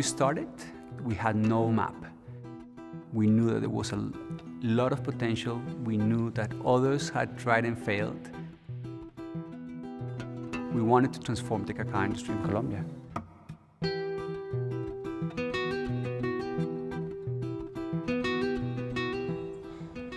we started, we had no map. We knew that there was a lot of potential. We knew that others had tried and failed. We wanted to transform the cacao industry in Colombia.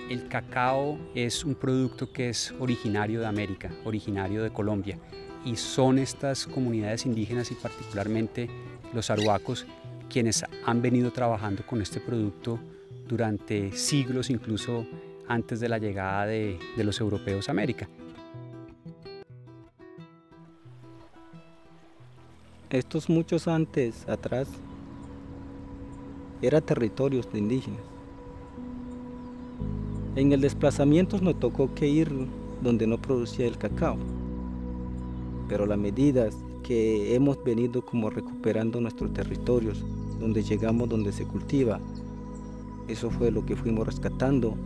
El cacao es un producto que es originario de América, originario de Colombia, y son estas comunidades indígenas y particularmente los aruacos quienes han venido trabajando con este producto durante siglos, incluso antes de la llegada de, los europeos a América. Estos muchos antes, atrás, eran territorios de indígenas. En el desplazamiento nos tocó que ir donde no producía el cacao, pero las medidas que hemos venido como recuperando nuestros territorios, donde llegamos, donde se cultiva, eso fue lo que fuimos rescatando.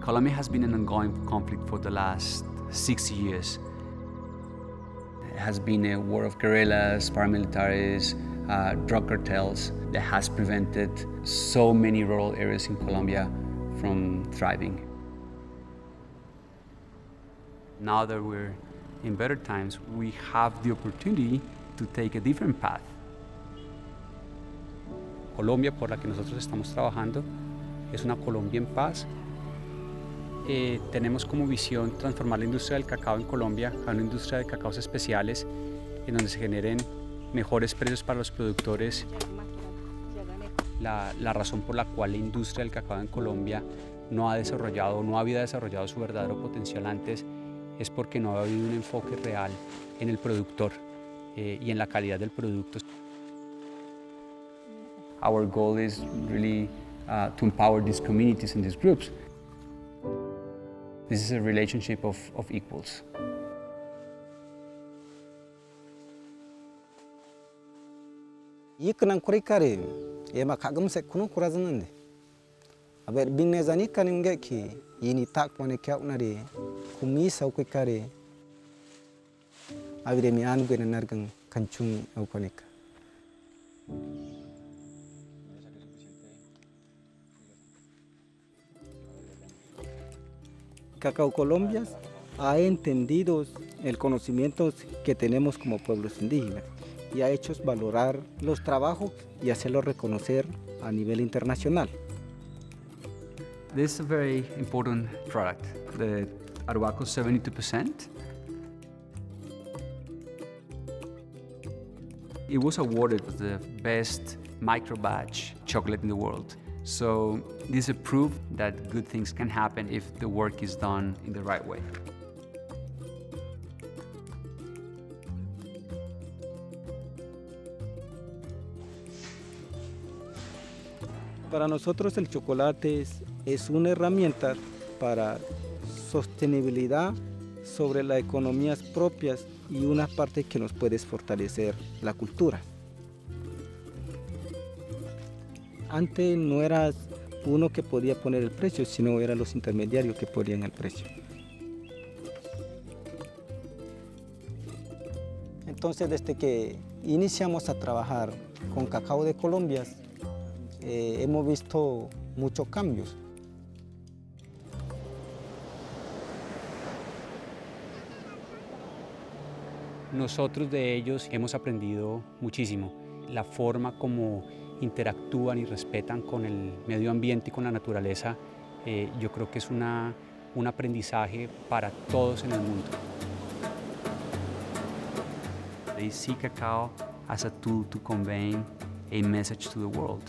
Colombia has been an ongoing conflict for the last 60 years. It has been a war of guerrillas, paramilitaries, uh, drug cartels that has prevented so many rural areas in Colombia from thriving. Now that we're in better times, we have the opportunity to take a different path. Colombia por la que nosotros estamos trabajando es una Colombia en paz. Eh, tenemos como visión transformar la industria del cacao en Colombia a una industria de cacaos especiales en donde se generen mejores precios para los productores. La, razón por la cual la industria del cacao en Colombia no ha desarrollado, no había desarrollado su verdadero potencial antes, es porque no ha habido un enfoque real en el productor eh, y en la calidad del producto. Our goal is really uh, to empower these communities and these groups. This is a relationship of, of equals. Ikan Yiknang kurikari, yema kagumse kunung kurazanandi. Aber binne zanika ningeki, yini tak pone kyaunari, kumi saukikari. Avire mi angu nargang kanchung aukonika. Cacao Colombia ha entendido el conocimiento que tenemos como pueblos indígenas y ha hecho valorar los trabajos y hacerlos reconocer a nivel internacional. This is a very important product. The Arhuaco 72%. It was awarded the best micro batch chocolate in the world. So this is a proof that good things can happen if the work is done in the right way. Para nosotros el chocolate es, es una herramienta para sostenibilidad sobre las economías propias y una parte que nos puede fortalecer la cultura. Antes no era uno que podía poner el precio, sino eran los intermediarios que ponían el precio. Entonces, desde que iniciamos a trabajar con cacao de Colombia, eh, hemos visto muchos cambios. Nosotros de ellos hemos aprendido muchísimo. La forma como interactúan y respetan con el medio ambiente y con la naturaleza, eh, yo creo que es una, un aprendizaje para todos en el mundo. They see cacao as a tool to convey a message to the world.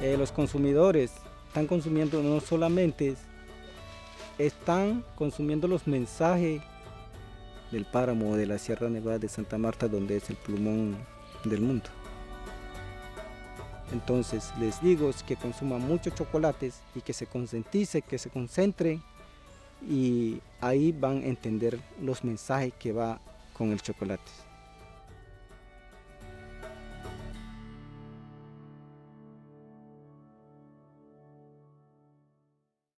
Eh, los consumidores están consumiendo no solamente, están consumiendo los mensajes del páramo de la Sierra Nevada de Santa Marta, donde es el plumón del mundo. Entonces les digo que consuman muchos chocolates y que se concientice, que se concentren y ahí van a entender los mensajes que va con el chocolate.